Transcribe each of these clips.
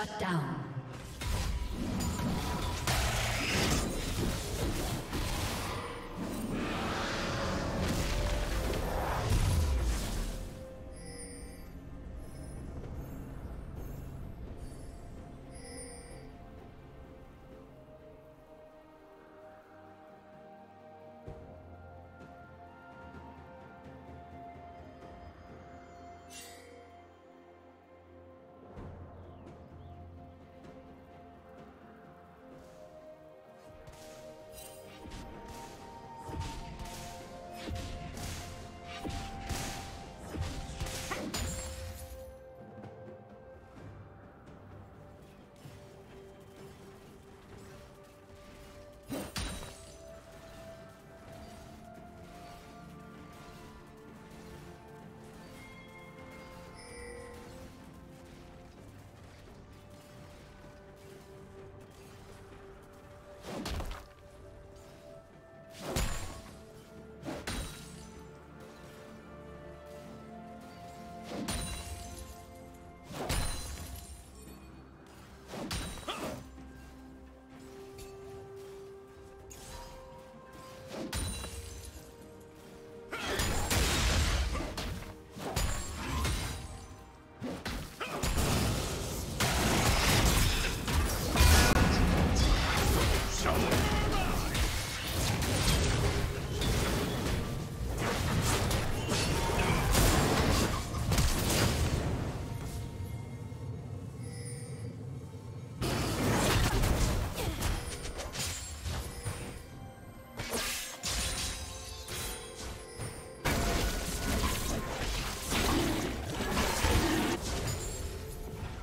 Shut down.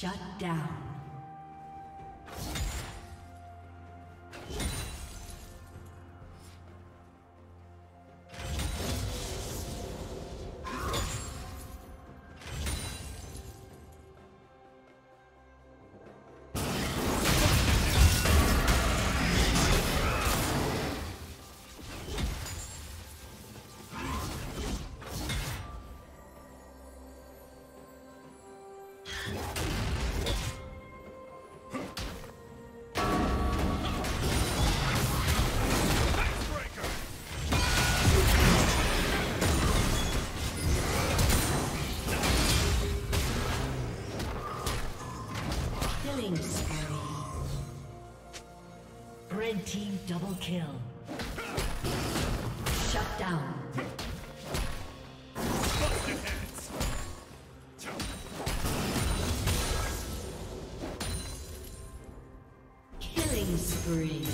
Shut down. Double kill. Shut down. Killing spree.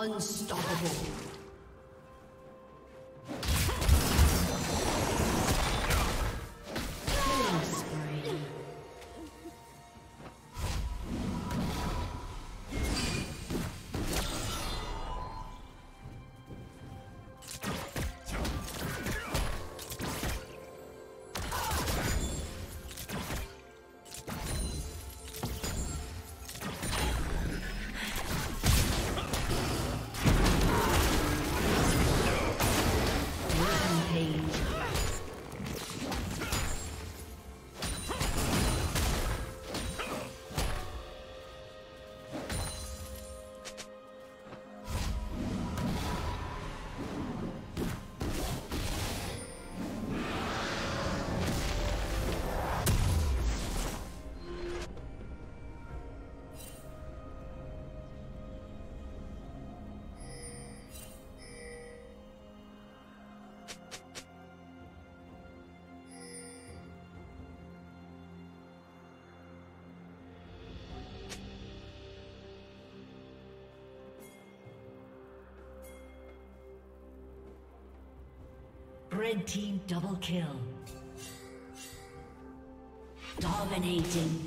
Unstoppable. Red team double kill. Dominating.